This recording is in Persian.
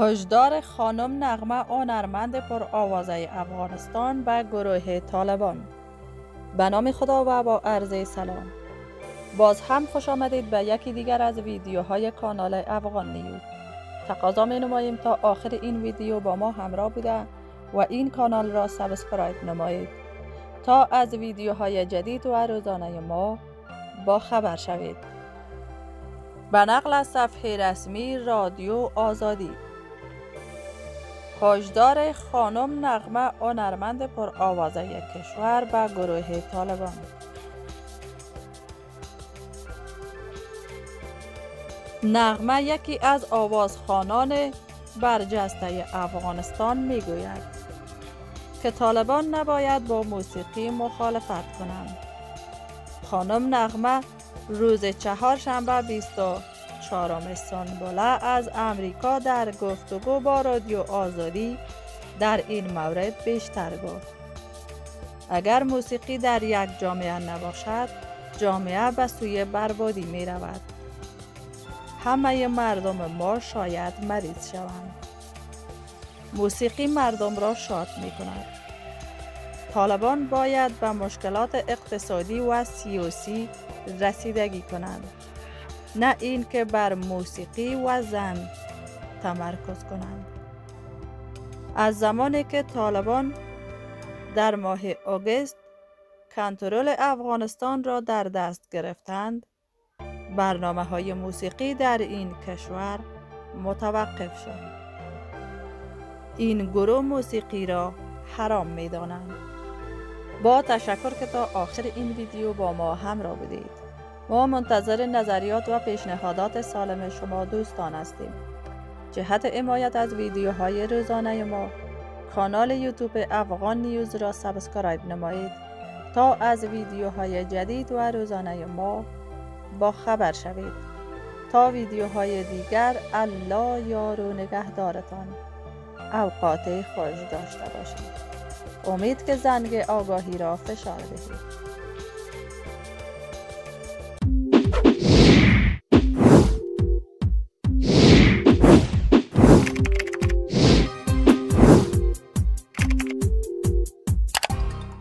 هشدار خانم نغمه هنرمند پر آوازه افغانستان به گروه طالبان. به نام خدا و با عرض سلام. باز هم خوش آمدید به یکی دیگر از ویدیوهای کانال افغان نیوز. تقاضا می نماییم تا آخر این ویدیو با ما همراه بوده و این کانال را subscribe نمایید. تا از ویدیوهای جدید و روزانه ما با خبر شوید. به نقل از صفحه رسمی رادیو آزادی. هشدار خانم نغمه هنرمند پر آوازه کشور به گروه طالبان نغمه یکی از آوازخانان برجسته افغانستان می گوید که طالبان نباید با موسیقی مخالفت کنند. خانم نغمه روز چهارشنبه 24 سنبله از امریکا در گفتگو با رادیو آزادی در این مورد بیشتر گفت. اگر موسیقی در یک جامعه نباشد، جامعه به سوی بربادی می رود. همه مردم ما شاید مریض شوند. موسیقی مردم را شاد می کند. طالبان باید به مشکلات اقتصادی و سیاسی رسیدگی کنند. نه اینکه بر موسیقی و زن تمرکز کنند. از زمانی که طالبان در ماه آگست کنترل افغانستان را در دست گرفتند برنامه های موسیقی در این کشور متوقف شد. این گروه موسیقی را حرام می دانند. با تشکر که تا آخر این ویدیو با ما همراه بودید. ما منتظر نظریات و پیشنهادات سالم شما دوستان هستیم. جهت حمایت از ویدیوهای روزانه ما کانال یوتیوب افغان نیوز را subscribe نمایید تا از ویدیوهای جدید و روزانه ما با خبر شوید. تا ویدیوهای دیگر الله یار و نگهدارتان. اوقات خوش داشته باشید. امید که زنگ آگاهی را فشار دهید.